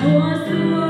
Walked